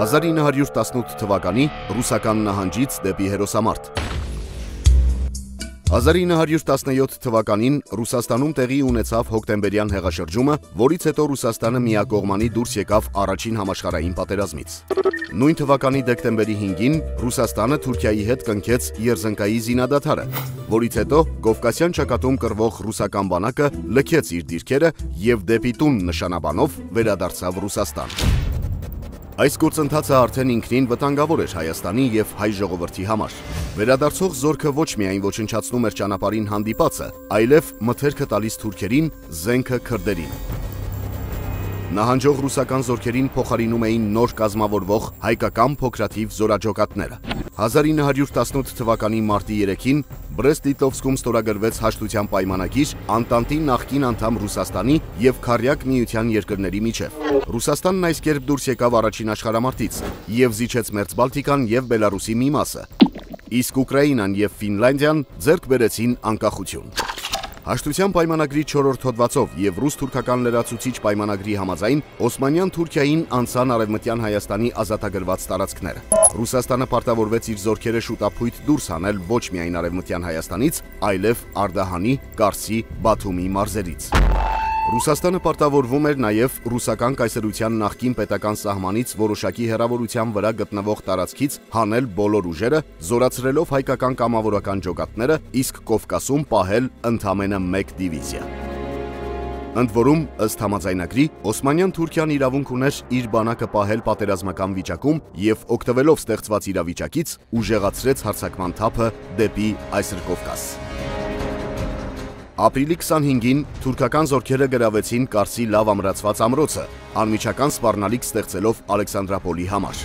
1918 թվականի ռուսական նահանջից դեպի հերոսամարտ։ 1917 թվականին Ռուսաստանում տեղի ունեցավ հոկտեմբերյան հեղաշրջումը, որից հետո Ռուսաստանը միակողմանի դուրս եկավ առաջին համաշխարհային պատերազմից։ Նույն թվականի դեկտեմբերի 5-ին Ռուսաստանը Թուրքիայի հետ կնքեց Երզնկայի զինադադարը, որից հետո Կովկասյան ճակատում կռվող ռուսական բանակը լքեց իր դիրքերը եւ դեպի տուն նշանաբանով վերադարձավ Ռուսաստան։ Այս գործընթացը արդեն ինքնին վտանգավոր էր Հայաստանի եւ հայ ժողովրդի համար։ Վերադարձող զորքը ոչ միայն ոչնչացնում էր ճանապարհին հանդիպածը, այլև մթերքը տալիս թուրքերին, զենքը քրդերին։ Նահանջող ռուսական զորքերին փոխարինում էին նոր կազմավորվող հայկական փոքրաթիվ զորաճոկատները։ 1918 թվականի մարտի 3-ին Բրեստ-Լիտովսկում ստորագրվեց հաշտության պայմանագիր Անտանտի նախկին անդամ Ռուսաստանի եւ Քարյակ միության երկրների միջև։ Ռուսաստանն այս կերպ դուրս եկավ առաջին աշխարհամարտից եւ զիջեց Մերձ Բալտիկան եւ Բելարուսի մի մասը։ Իսկ Ուկրաինան եւ Ֆինլանդիան ձեռք բերեցին անկախություն։ Հաշտության պայմանագրի 4-րդ հոդվածով եւ ռուս-թուրքական լրացուցիչ պայմանագրի համաձայն Օսմանյան Թուրքիային անցան արևմտյան Հայաստանի ազատագրված տարածքները։ Ռուսաստանը պարտավորվեց իր զորքերը շուտապույտ դուրս հանել ոչ միայն արևմտյան Հայաստանից, այլև Արդահանի, Կարսի, Բաթումի մարզերից։ Ռուսաստանը պարտավորվում էր նաև ռուսական կայսրության նախկին պետական սահմանից որոշակի հեռավորության վրա գտնվող տարածքից հանել բոլոր ուժերը, զորացրելով հայկական կամավորական ջոկատները, իսկ Կովկասում պահել ընդամենը 1 դիվիզիա։ Ընդ որում, ըստ համաձայնագրի, Օսմանյան Թուրքիան իրավունք ուներ իր բանակը պահել պատերազմական վիճակում եւ օգտվելով ստեղծված իրավիճակից ուժեղացրեց հարձակման թափը դեպի Այսրկովկաս։ Ապրիլի 25-ին թուրքական զորքերը գրավեցին Կարսի լավ ամրացված ամրոցը, անմիջական սպառնալիք ստեղծելով Ալեքսանդրապոլի համար։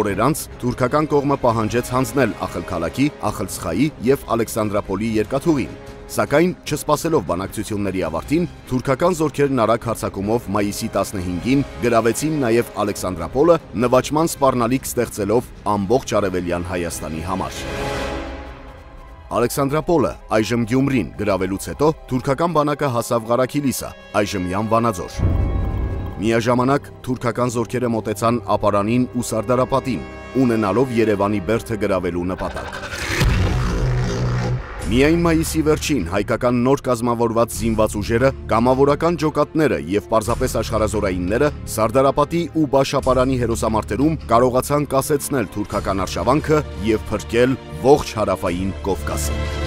Օրեր անց թուրքական կողմը պահանջեց հանձնել Ախալքալակի, Ախալցխայի եւ Ալեքսանդրապոլի երկաթուղին, Սակայն, չսպասելով բանակցությունների ավարտին, թուրքական զորքերն արագ հարձակումով մայիսի 15-ին գրավեցին նաև Ալեքսանդրապոլը, նվաճման սպառնալիք ստեղծելով ամբողջ արևելյան Հայաստանի համար։ Ալեքսանդրապոլը, այժմ Գյումրին գրավելուց հետո թուրքական բանակը հասավ Ղարաքիլիսա, այժմյան Վանաձոր։ Միաժամանակ թուրքական զորքերը մոտեցան Ապարանին ու Սարդարապատին, ունենալով Երևանի բերդը գրավելու նպատակ։ Միայն մայիսի վերջին հայկական նոր կազմավորված զինված ուժերը, կամավորական ջոկատները եւ պարզապես աշխարազորայինները Սարդարապատի ու Բաշապարանի հերոսամարտերում կարողացան կասեցնել թուրքական արշավանքը եւ փրկել ողջ հարավային Կովկասը։